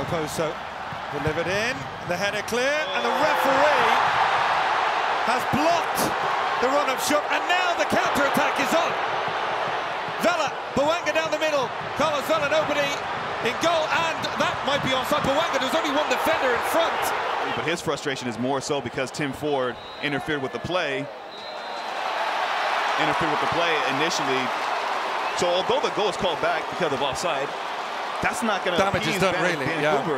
Raposo delivered in, the header clear, and the referee has blocked the run of shot, and now the counter-attack is on. Vela, Bouanga down the middle, Carlos Vela opening in goal, and that might be onside. Bouanga, there's only one defender in front. But his frustration is more so because Tim Ford interfered with the play. Interfered with the play initially. So although the goal is called back because of offside, that's not going to damage is done really. Yeah.